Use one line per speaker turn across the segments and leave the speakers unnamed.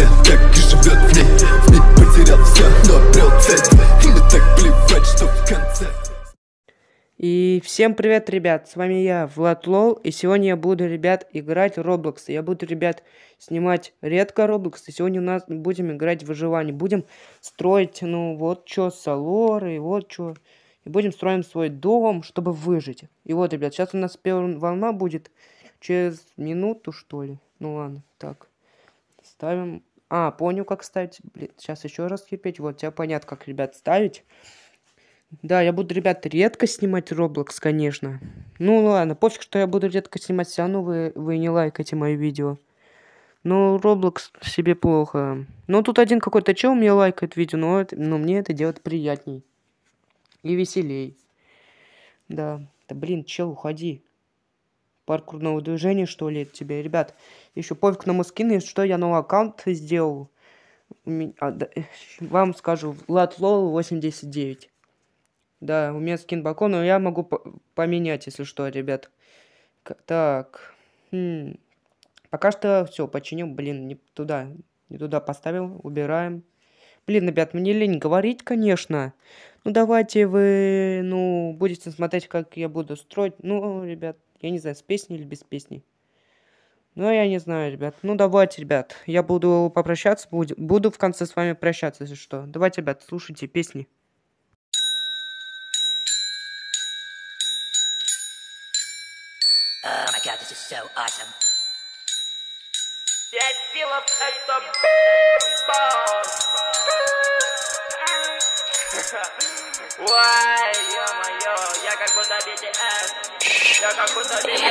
модель так и живет в ней В ней потерял все, но обрел цель мне так плевать, что в конце
И всем привет, ребят, с вами я, Влад Лол, и сегодня я буду, ребят, играть в Roblox. Я буду, ребят, снимать редко Roblox, и сегодня у нас будем играть в выживание. Будем строить, ну, вот что, салоры, вот что. И будем строить свой дом, чтобы выжить. И вот, ребят, сейчас у нас первая волна будет через минуту, что ли. Ну ладно, так. Ставим... А, понял, как ставить. Блин, сейчас еще раз кипеть. Вот, тебя понятно, как, ребят, ставить. Да, я буду, ребят, редко снимать Roblox, конечно. Ну ладно, пофиг, что я буду редко снимать, все равно вы, вы не лайкаете мои видео. Но Roblox себе плохо. Ну тут один какой-то чел мне лайкает видео, но, это, но мне это делать приятней. И веселей. Да, да блин, чел, уходи. Паркурного движения, что ли, это тебе. Ребят, еще пофиг на мой скин, что я новый аккаунт сделал. А, да, вам скажу, Влад Лол 89. Да, у меня скин балкон, но я могу поменять, если что, ребят. Так. Хм. Пока что все, починил. Блин, не туда. Не туда поставил. Убираем. Блин, ребят, мне лень говорить, конечно. Ну, давайте вы, ну, будете смотреть, как я буду строить. Ну, ребят, я не знаю, с песней или без песни. Ну, я не знаю, ребят. Ну, давайте, ребят. Я буду попрощаться. Буду, буду в конце с вами прощаться, если что. Давайте, ребят, слушайте песни.
Oh my god, this is so awesome.
Пять филов это Ё-моё, я как будто BTS. Я как будто BTS.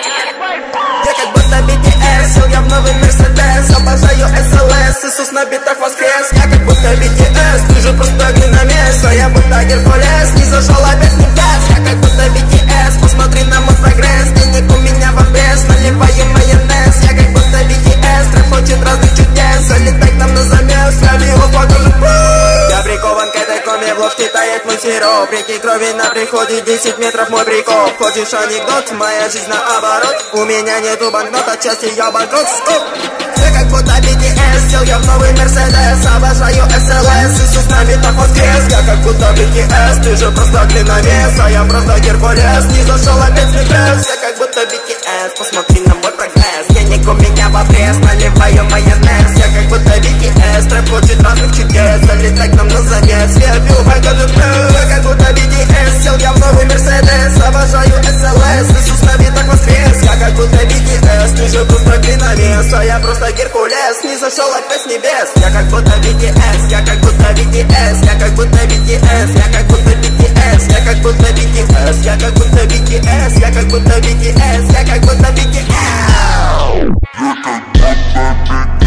Я как будто BTS, сел я в новый Мерседес. Обожаю SLS, Иисус на битах воскрес. Я как будто BTS, ты же просто глиномес А я будто Геркулес, не зашел опять не газ Я как будто BTS, посмотри на мой прогресс. Денег у меня в обрез, наливаю майонез. Я как будто BTS, трэп хочет разных чудес. Залетай к нам на замес, я его покажу Я прикован к этой коме, в тает мой сироп Реки крови на приходе, 10 метров мой прикол Хочешь анекдот, моя жизнь наоборот У меня нету банкнот, отчасти я банкрот Скуп! Я как будто BTS, сел я в новый Мерседес Обожаю SLS, Иисус на битах воскрес Я как будто BTS, ты же просто глиномес А я просто Геркулес, не зашел опять в небес Я как будто BTS, посмотри на мой прогресс Денег у меня наливаю майонез Я как будто BTS, трэп хочет разных чудес Залетай к нам на замес, я пью покажу Я как будто BTS, сел я в новый Мерседес Обожаю SLS, Иисус на битах воскрес Я как будто BTS, ты же просто глиномес А я просто Геркулес, не зашел опять с небес Я как будто BTS, я как будто BTS Я как будто BTS, я как будто BTS Я как будто BTS, я как будто BTS Я как будто BTS, я как будто BTS You can get that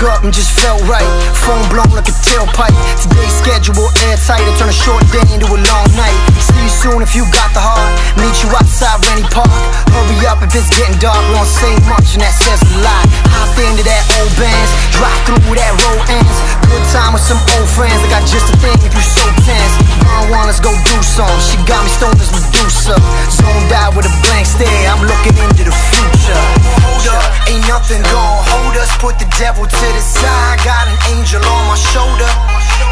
Woke up and just felt right. Phone blown like a tailpipe. Today's schedule airtight. I turn a short day into a long night. See you soon if you got the heart. Meet you outside Rennie Park. Hurry up if it's getting dark. We don't say much and that says a lot. Hop angel on my shoulder.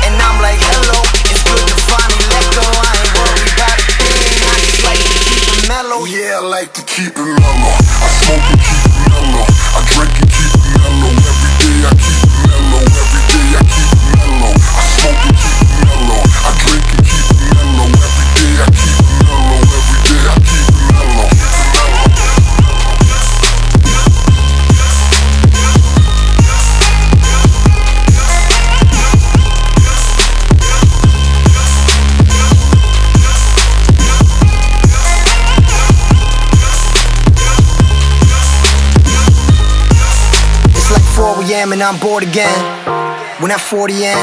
And I'm like, hello, it's good to finally let go. I ain't worried about a thing. I just like to keep it mellow.
Yeah, I like to keep it mellow.
a.m. and I'm bored again. When that 40 in,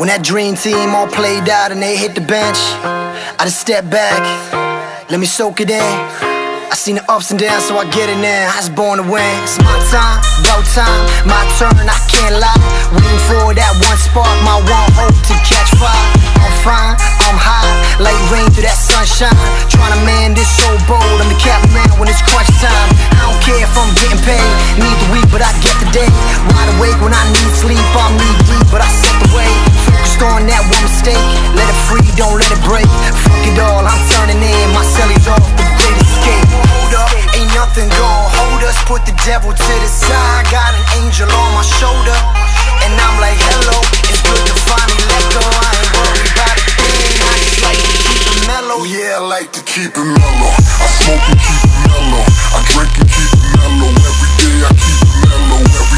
when that dream team all played out and they hit the bench, I just step back, let me soak it in. I seen the ups and downs, so I get it now. I was born to win. It's my time, go time, my turn. I can't lie. Waiting for that one spark, my one hope to catch fire. I'm fine, I'm high, like rain through that sunshine. Trying to man this so bold. I'm the cap man when it's crunch time. Side. Got an angel on my shoulder. And I'm like, hello, it's good to finally let go. I ain't. I just like to keep it mellow.
Yeah, I like to keep it mellow. I smoke and keep it mellow. I drink and keep it mellow. Every day I keep it mellow. Every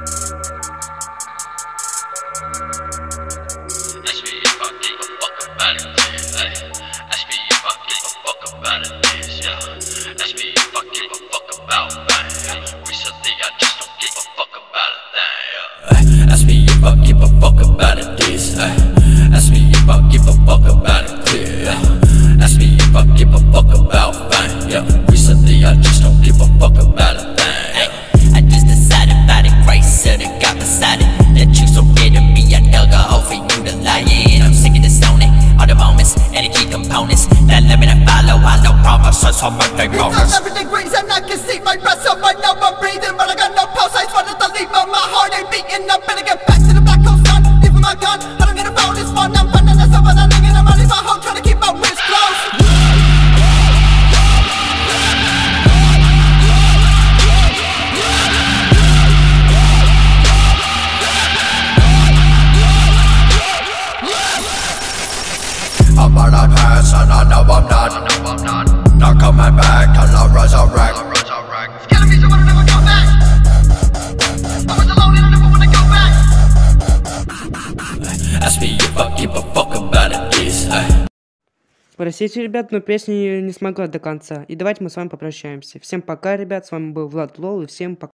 fuck about it. Clear. Yeah. Ask me if I give a fuck about fame. Yeah. Recently, I just don't give a fuck about a thing. Yeah. I just decided by the grace of the God beside it that you so scared of me. I dug a hole for you to lie in. I'm sick of this zoning. All the moments and the key components that let me to follow. I know promises on birthday moments.
every degrees and I can see my breath so I know I'm breathing But I got no pulse, I just wanted to leave but my heart ain't beating I'm
Простите, ребят, но песня не смогла до конца. И давайте мы с вами попрощаемся. Всем пока, ребят. С вами был Влад Лол. И всем пока.